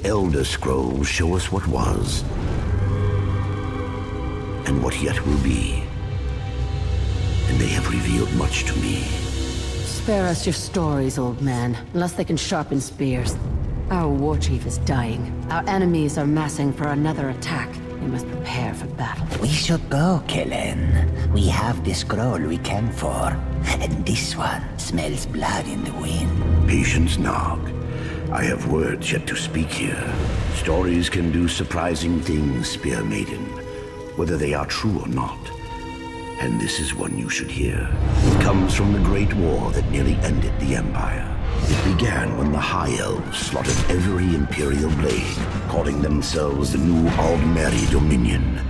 The Elder Scrolls show us what was, and what yet will be. And they have revealed much to me. Spare us your stories, old man, unless they can sharpen spears. Our war chief is dying. Our enemies are massing for another attack. We must prepare for battle. We should go, Kellen. We have the scroll we came for. And this one smells blood in the wind. Patience, Nog. I have words yet to speak here. Stories can do surprising things, Spear Maiden, whether they are true or not. And this is one you should hear. It comes from the Great War that nearly ended the Empire. It began when the High Elves slaughtered every Imperial blade, calling themselves the New Aldmeri Dominion.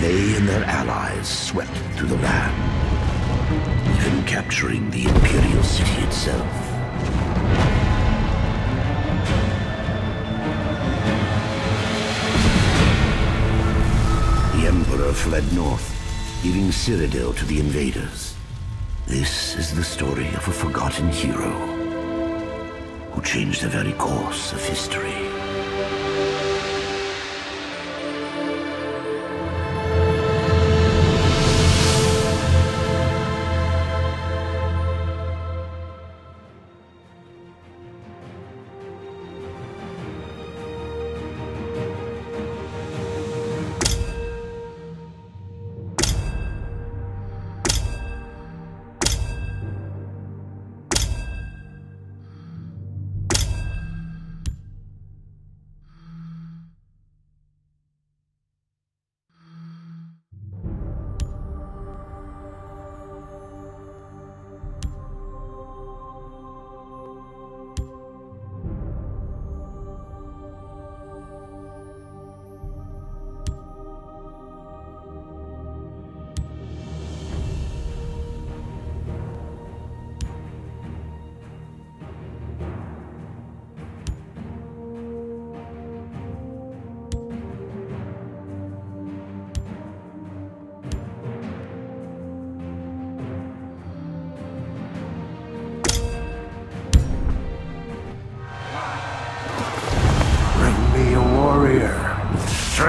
They and their allies swept through the land, even capturing the Imperial city itself. Emperor fled north, leaving Cyrodiil to the invaders. This is the story of a forgotten hero who changed the very course of history.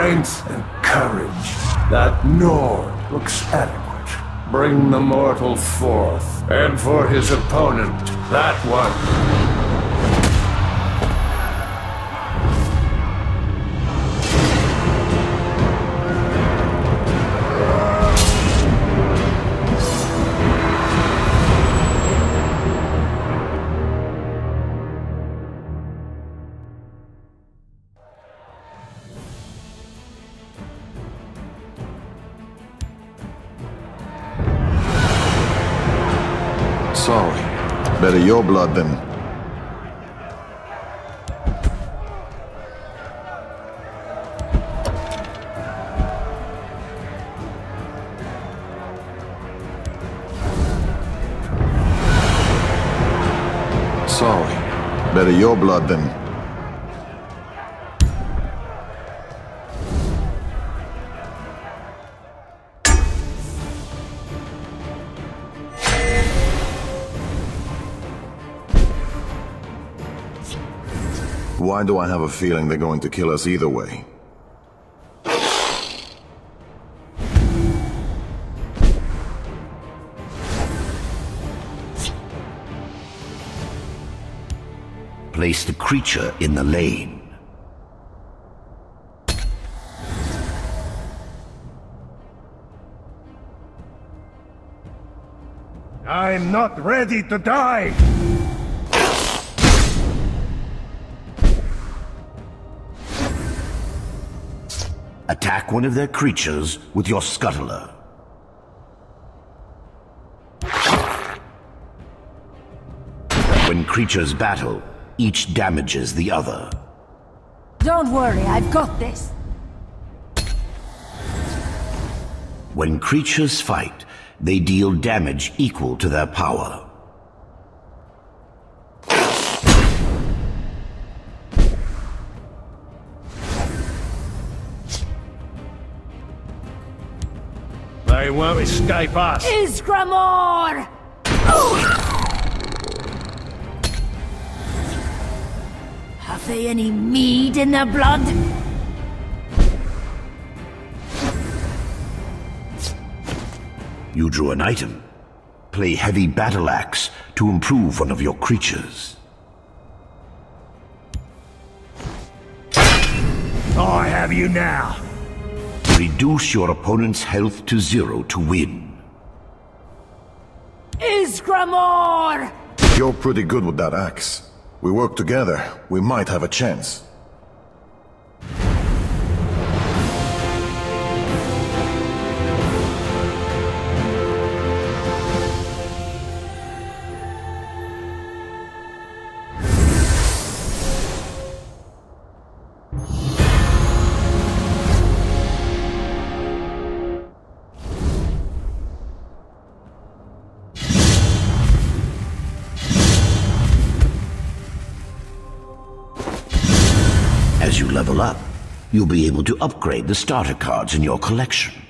Strength and courage. That Nord looks adequate. Bring the mortal forth. And for his opponent, that one. Blood than... Sorry. Better your blood than... Why do I have a feeling they're going to kill us either way? Place the creature in the lane. I'm not ready to die! Attack one of their creatures with your scuttler. When creatures battle, each damages the other. Don't worry, I've got this. When creatures fight, they deal damage equal to their power. They won't escape us! Ysgramor! Have they any mead in their blood? You drew an item. Play heavy battle axe to improve one of your creatures. I have you now. Reduce your opponent's health to zero to win. Ysgramor! You're pretty good with that axe. We work together, we might have a chance. You'll be able to upgrade the starter cards in your collection.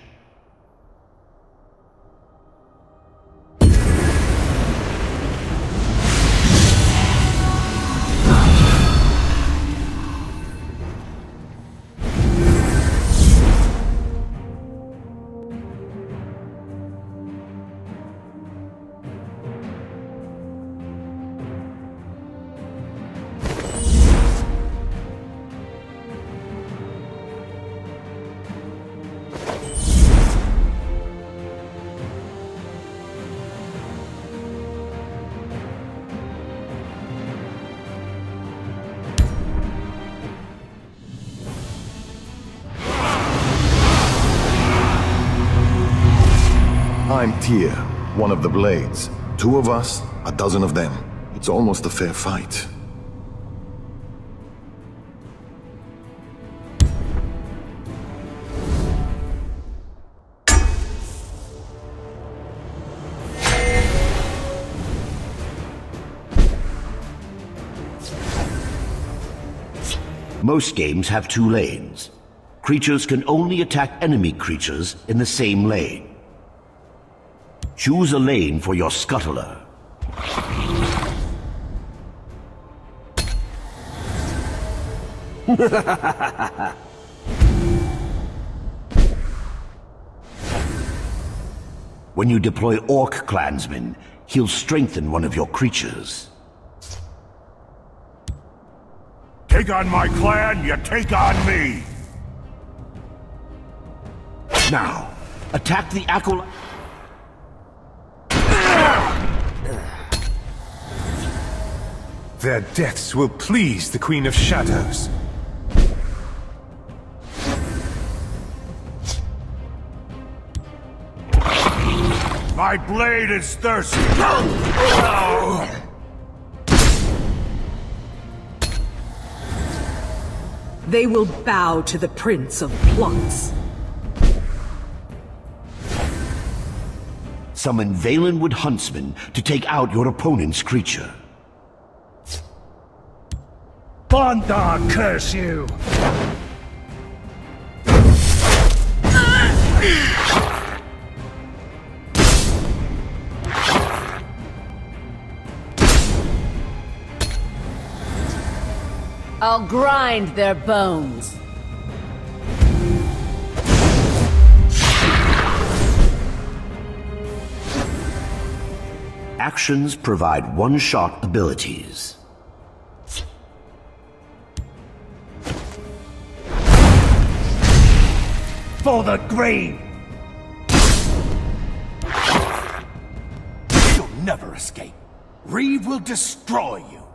I'm one of the Blades. Two of us, a dozen of them. It's almost a fair fight. Most games have two lanes. Creatures can only attack enemy creatures in the same lane. Choose a lane for your scuttler. when you deploy Orc Clansmen, he'll strengthen one of your creatures. Take on my clan, you take on me! Now, attack the acolyte. Their deaths will please the Queen of Shadows. My blade is thirsty! They will bow to the Prince of Plots. Summon Valenwood Huntsman to take out your opponent's creature. Bondar, curse you! I'll grind their bones. Actions provide one-shot abilities. For the grave! You'll never escape. Reeve will destroy you.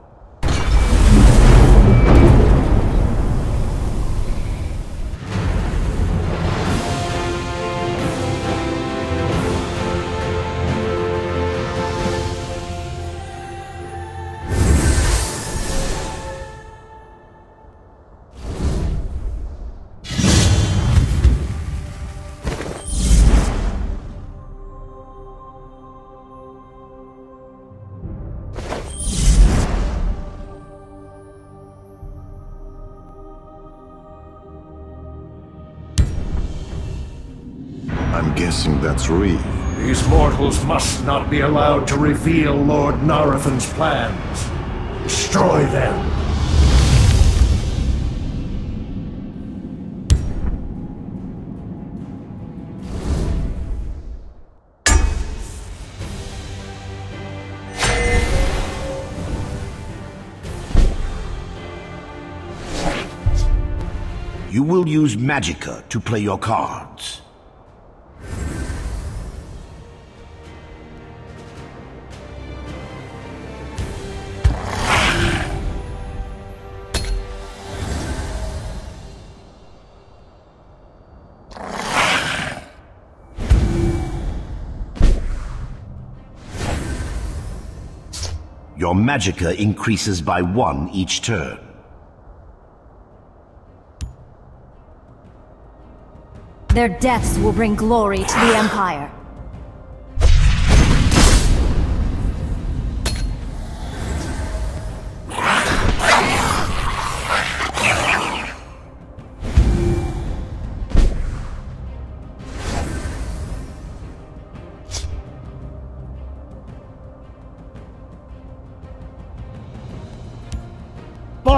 guessing that's Reeve. These mortals must not be allowed to reveal Lord Narathan's plans. Destroy them! You will use Magicka to play your cards. Your Magicka increases by one each turn. Their deaths will bring glory to the Empire.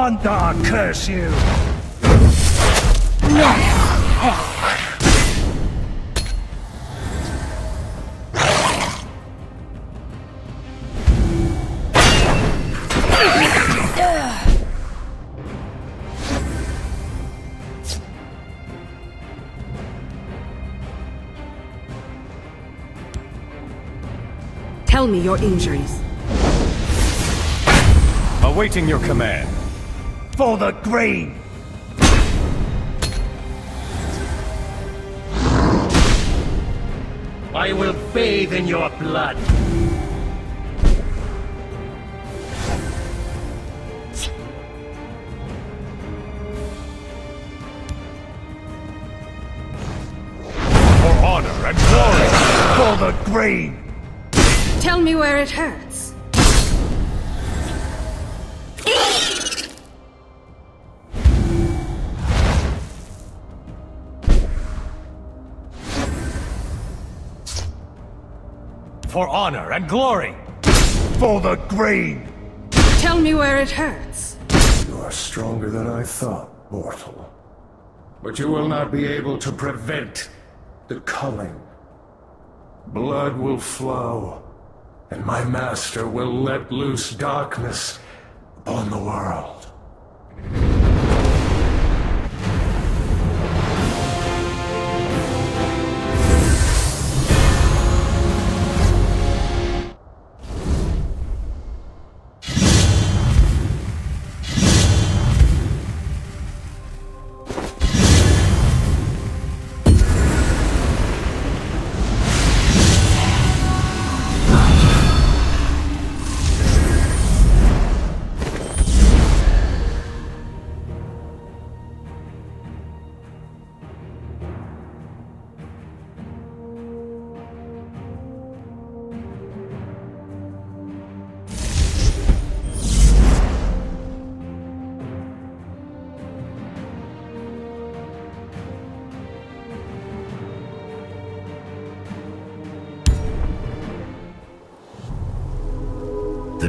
Bondar, curse you! Tell me your injuries. Awaiting your command. For the green! I will bathe in your blood! For honor and glory! For the green! Tell me where it hurts. For honor and glory! For the green! Tell me where it hurts. You are stronger than I thought, mortal. But you will not be able to prevent the culling. Blood will flow, and my master will let loose darkness upon the world.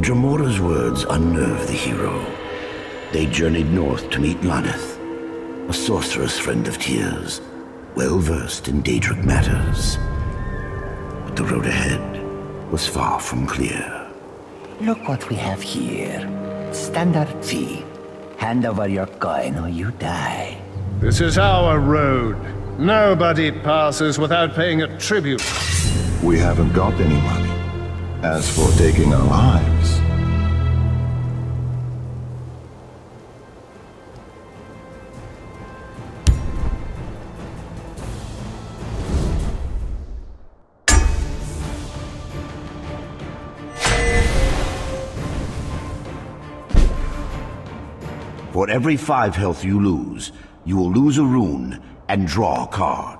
The Dremora's words unnerved the hero. They journeyed north to meet Laneth, a sorceress friend of Tyr's, well versed in Daedric matters. But the road ahead was far from clear. Look what we have here. Standard fee. Hand over your coin or you die. This is our road. Nobody passes without paying a tribute. We haven't got any money. As for taking our lives, For every five health you lose, you will lose a rune and draw a card.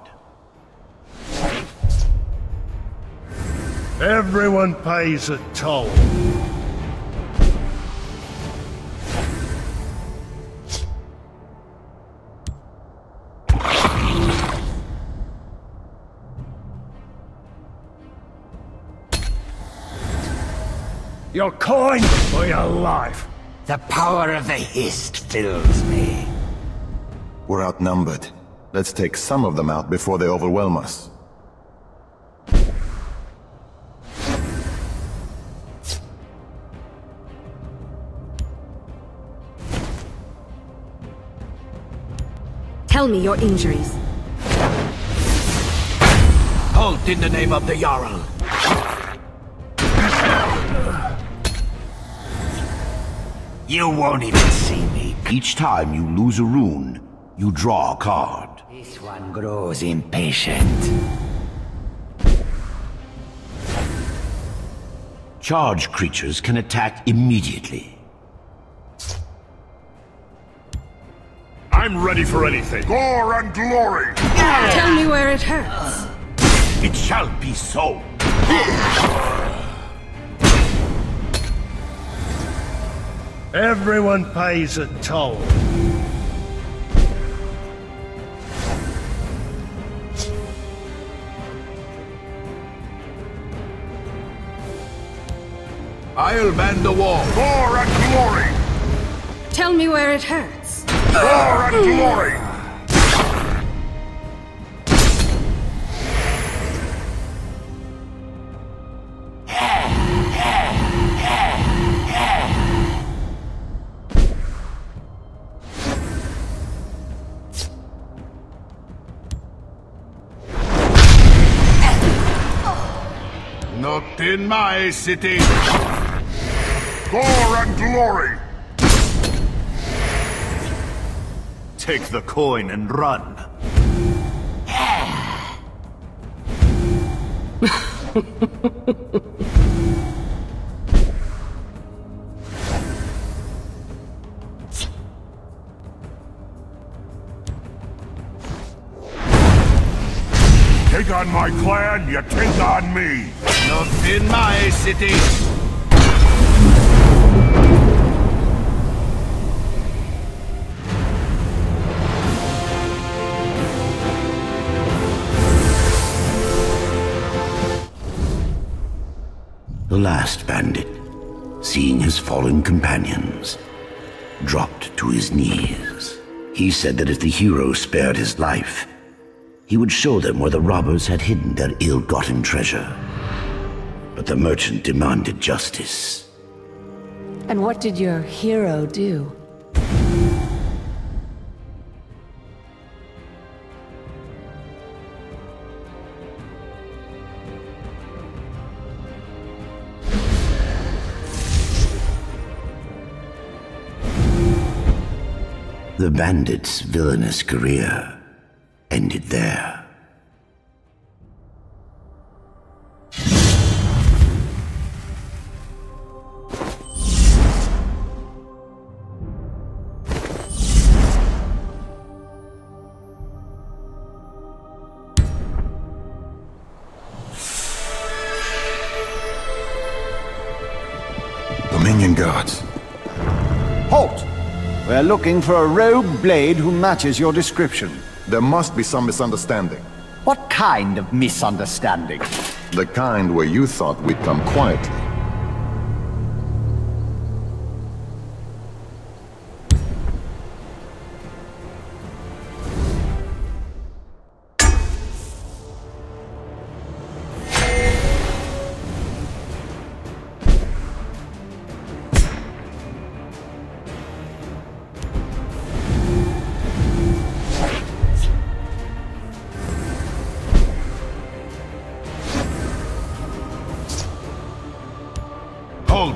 Everyone pays a toll. Your coin or your life? The power of the Hist fills me. we're outnumbered. Let's take some of them out before they overwhelm us. Tell me your injuries. Halt in the name of the Jarl. You won't even see me. Each time you lose a rune, you draw a card. This one grows impatient. Charge creatures can attack immediately. I'm ready for anything. Gore and glory! Tell me where it hurts. It shall be so. Everyone pays a toll. I'll man the wall. Gore and glory! Tell me where it hurts. Gore and glory! In my city! Gore and glory! Take the coin and run. Take on my clan, you take on me! Not in my city! The last bandit, seeing his fallen companions, dropped to his knees. He said that if the hero spared his life, he would show them where the robbers had hidden their ill-gotten treasure. But the merchant demanded justice. And what did your hero do? The bandit's villainous career ended there. Looking for a rogue blade who matches your description. There must be some misunderstanding. What kind of misunderstanding? The kind where you thought we'd come quietly.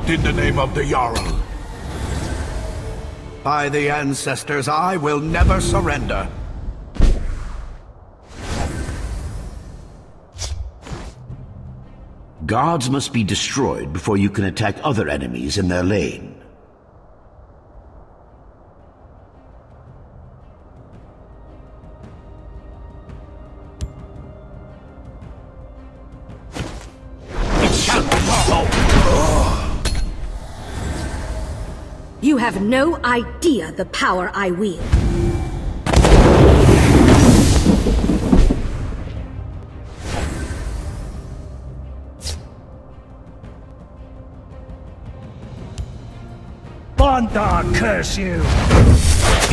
In the name of the Jarl! By the ancestors, I will never surrender. Guards must be destroyed before you can attack other enemies in their lane. Have no idea the power I wield. Bondar, curse you!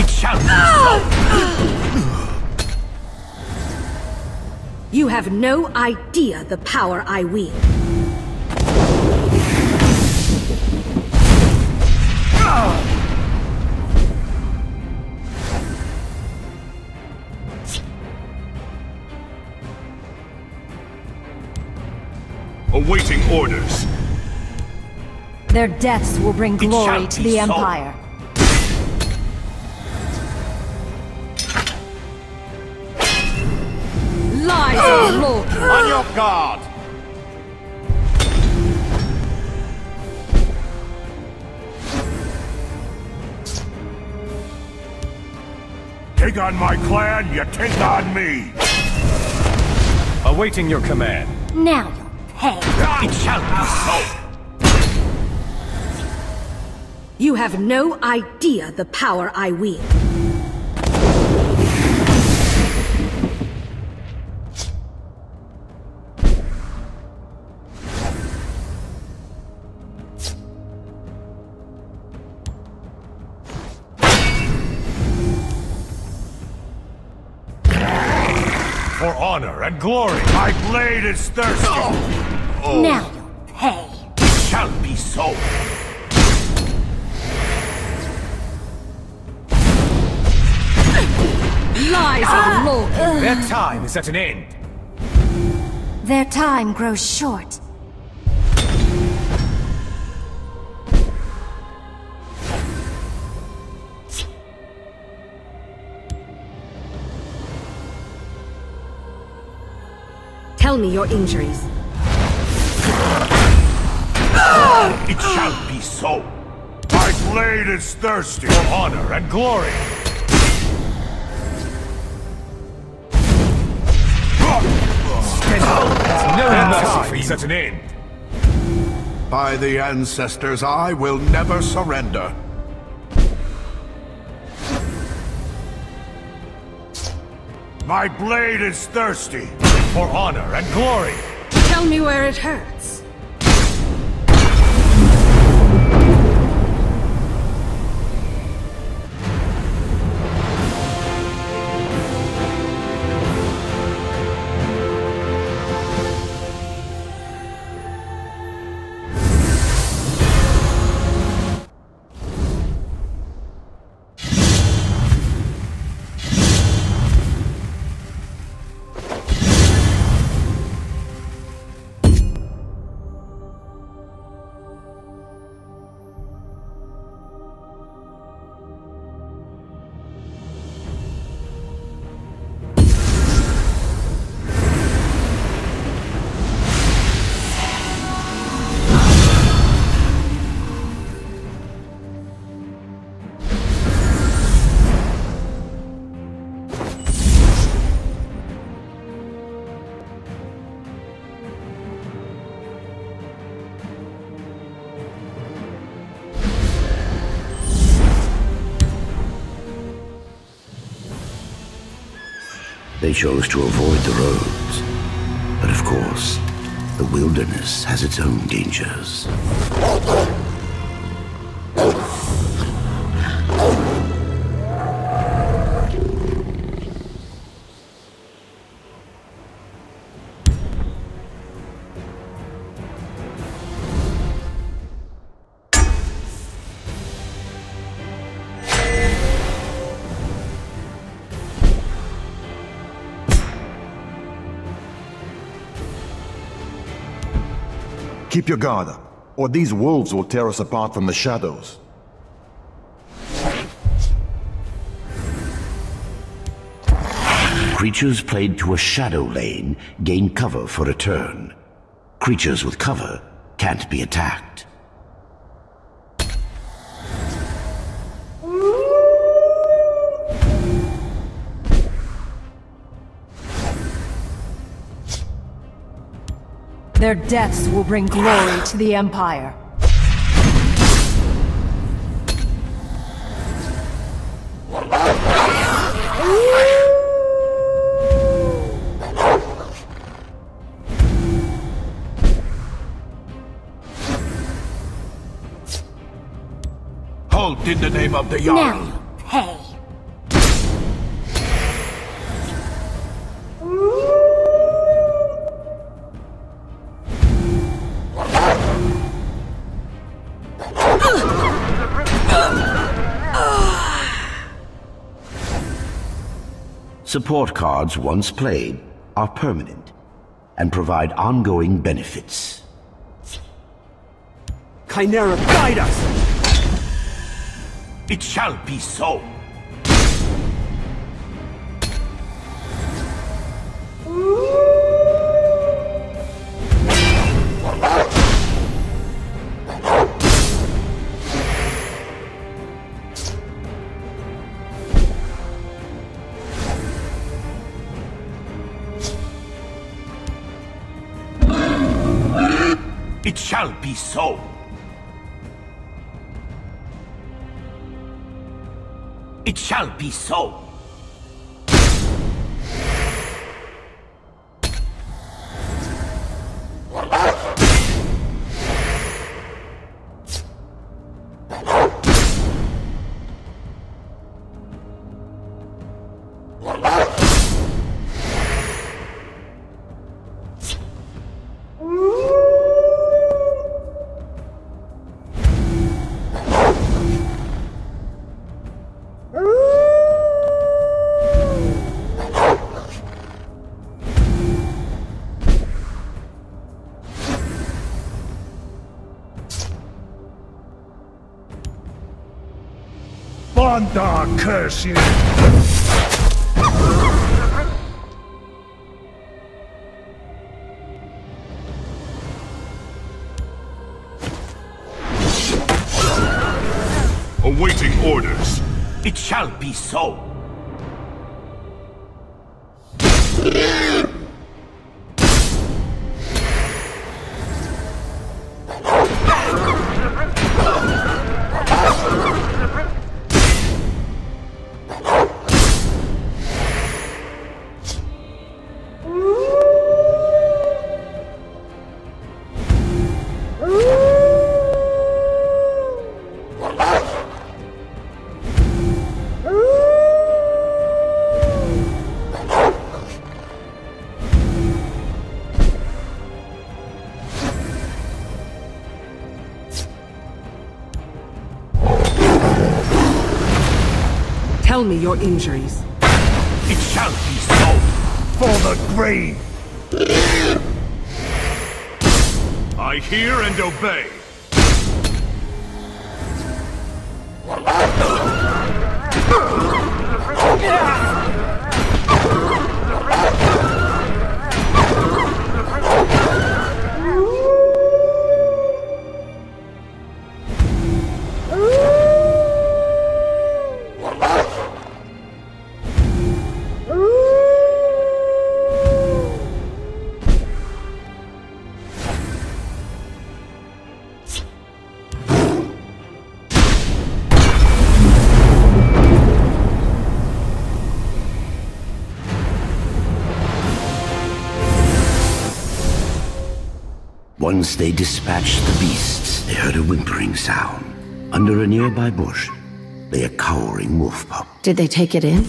It shall be! You have no idea the power I wield. Their deaths will bring glory to the so. Empire. Lies of Loki! On your guard! Take on my clan, you take on me! Awaiting your command. Now you'll pay. It shall be so! You have no idea the power I wield. For honor and glory. My blade is thirsty. Now you'll pay. It shall be so. Of Loki. Their time is at an end. Their time grows short. Tell me your injuries. It shall be so. My blade is thirsty for honor and glory. No mercy for you. Such an end. By the ancestors, I will never surrender. My blade is thirsty for honor and glory. Tell me where it hurts. They chose to avoid the roads. But of course, the wilderness has its own dangers. Keep your guard up, or these wolves will tear us apart from the shadows. Creatures played to a shadow lane gain cover for a turn. Creatures with cover can't be attacked. Their deaths will bring glory to the Empire. Halt in the name of the Jarl. Support cards, once played, are permanent and provide ongoing benefits. Chimera, guide us! It shall be so! Be so. It shall be so. Bondar curse you! Awaiting orders. It shall be so. Me your injuries. It shall be so. For the grave! I hear and obey. Once they dispatched the beasts, they heard a whimpering sound. Under a nearby bush lay a cowering wolf pup. Did they take it in?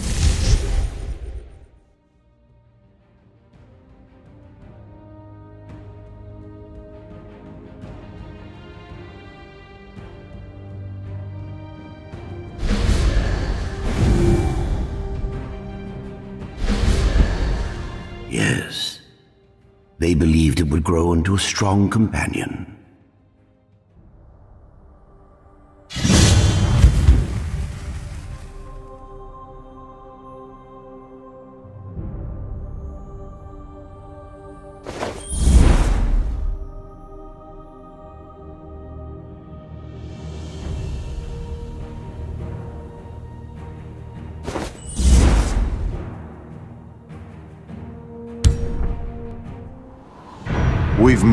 Grow into a strong companion.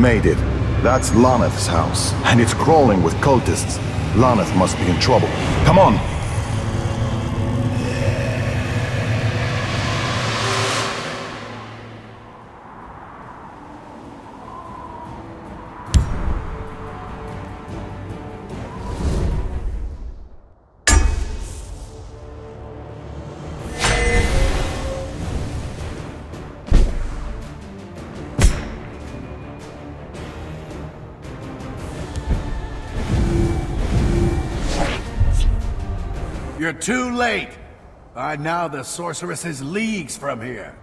Made it. That's Laneth's house, and it's crawling with cultists. Laneth must be in trouble. Come on! Late! By now the sorceress is leagues from here.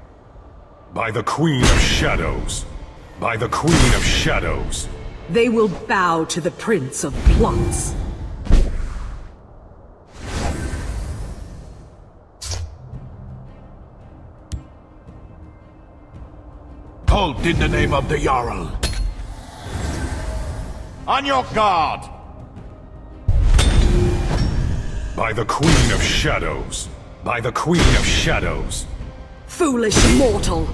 By the Queen of Shadows. By the Queen of Shadows. They will bow to the Prince of Plots. Halt in the name of the Jarl! On your guard! By the Queen of Shadows. By the Queen of Shadows. Foolish mortal!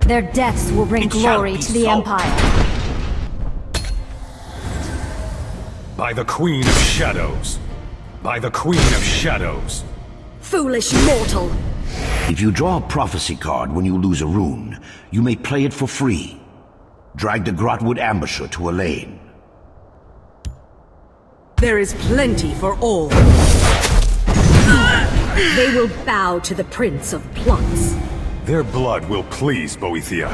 Their deaths will bring It glory to the so. Empire. By the Queen of Shadows. By the Queen of Shadows. Foolish mortal! If you draw a prophecy card when you lose a rune, you may play it for free. Drag the Grahtwood Ambusher to a lane. There is plenty for all. They will bow to the Prince of Plots. Their blood will please Boethia.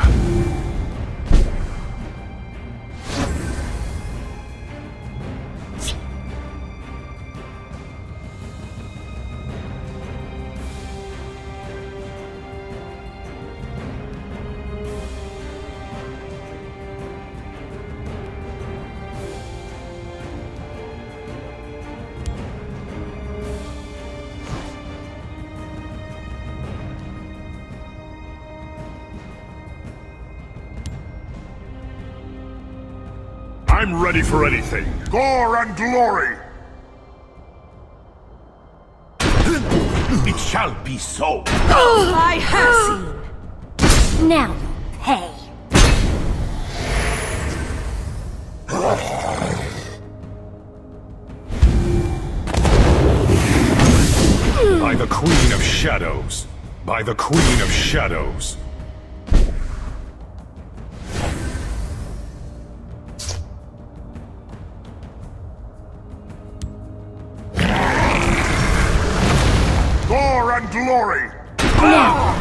Ready for anything. Gore and glory! It shall be so. I have seen. Now you pay. By the Queen of Shadows. By the Queen of Shadows. Glory! Now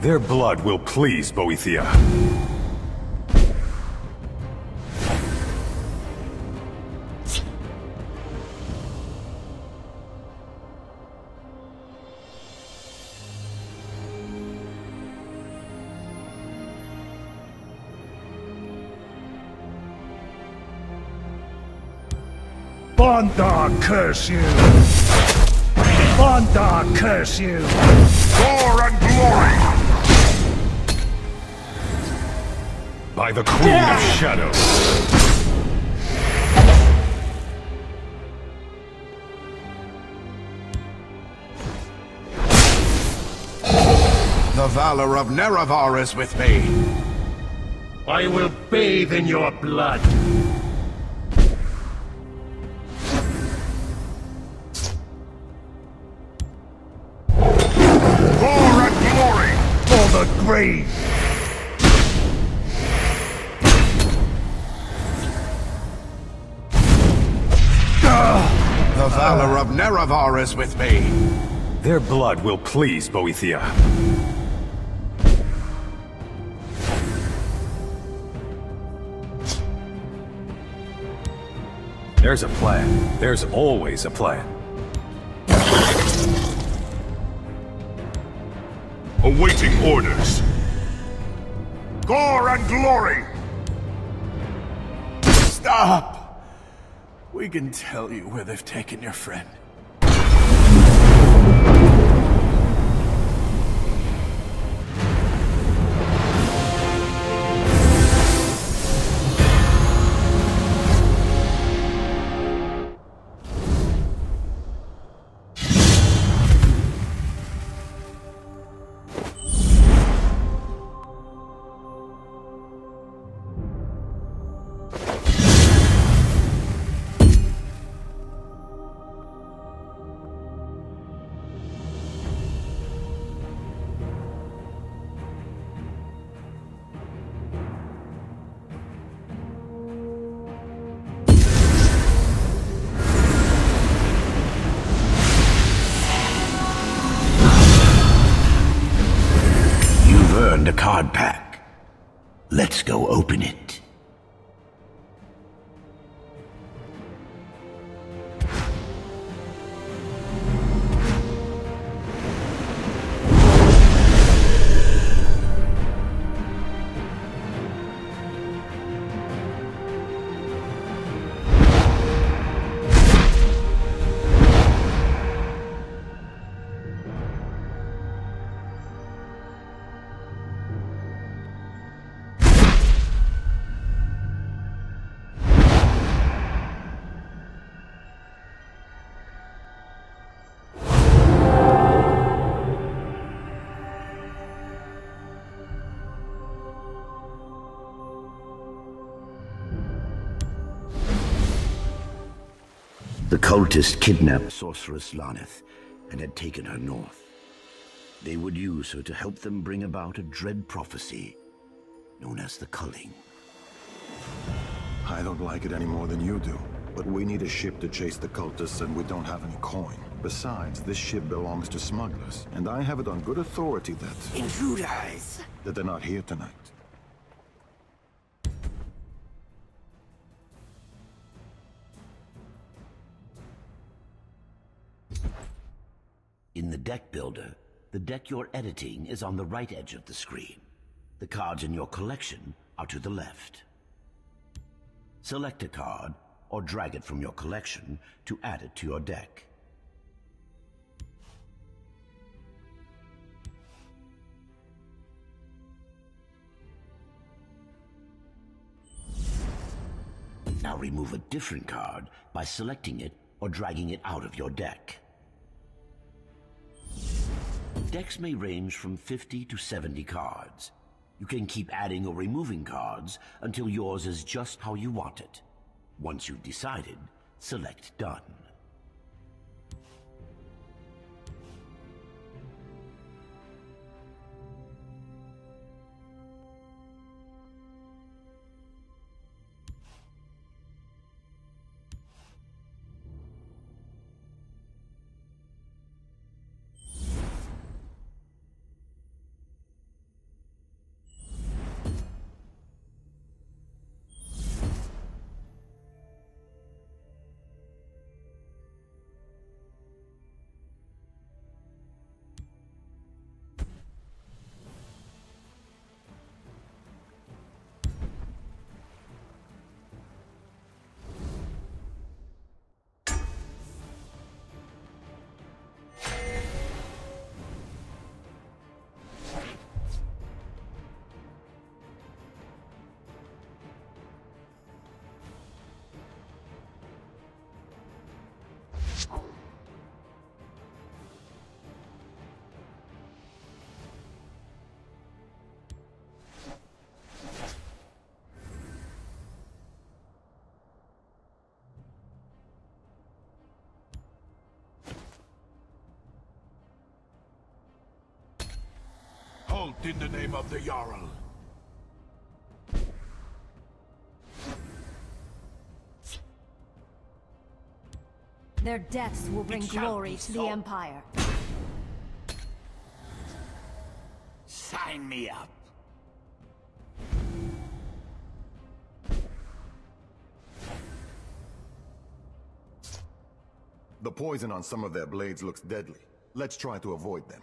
Their blood will please Boethia. Bondar curse you! Bondar curse you! Gore and glory! By the Queen of Shadows. The valor of Nerevar is with me. I will bathe in your blood. Gore and glory! For the grave! Nerevar is with me. Their blood will please Boethia. There's a plan. There's always a plan. Awaiting orders. Gore and glory! Stop! We can tell you where they've taken your friend. Cultist kidnapped sorceress Laneth and had taken her north. They would use her to help them bring about a dread prophecy known as the Culling. I don't like it any more than you do. But we need a ship to chase the cultists and we don't have any coin. Besides, this ship belongs to smugglers. And I have it on good authority that... Intruders! That they're not here tonight. In the deck builder, the deck you're editing is on the right edge of the screen. The cards in your collection are to the left. Select a card, or drag it from your collection to add it to your deck. Now remove a different card by selecting it or dragging it out of your deck. Decks may range from 50 to 70 cards. You can keep adding or removing cards until yours is just how you want it. Once you've decided, select Done. Halt in the name of the Jarl. Their deaths will bring glory to so. the Empire. Sign me up. The poison on some of their blades looks deadly. Let's try to avoid them.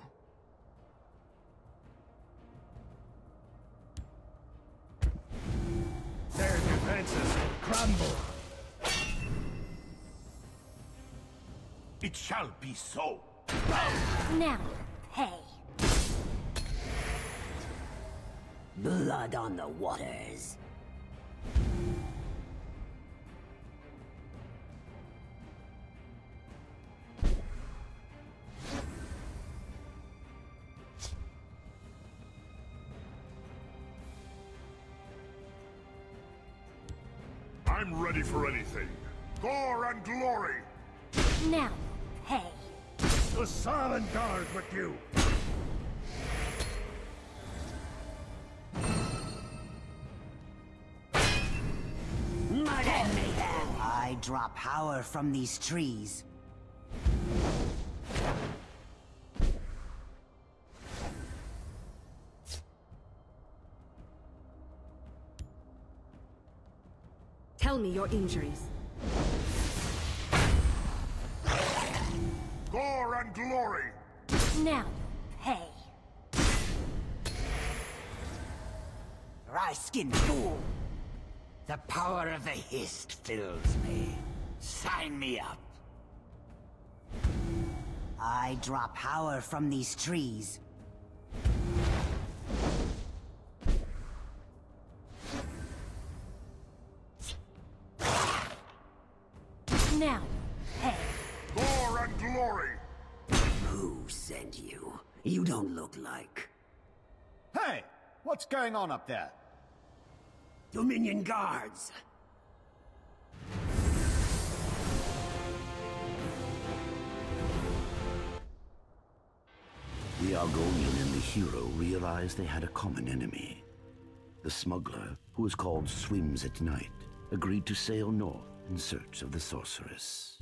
It be so. Now, pay. Blood on the waters. Draw power from these trees. Tell me your injuries. Gore and glory! Now, pay. Rye-skinned fool! The power of the Hist fills me. Sign me up. I draw power from these trees. Now, pay. Gore and glory! Who sent you? You don't look like... Hey! What's going on up there? Dominion guards! The Argonian and the hero realized they had a common enemy. The smuggler, who was called Swims at Night, agreed to sail north in search of the sorceress.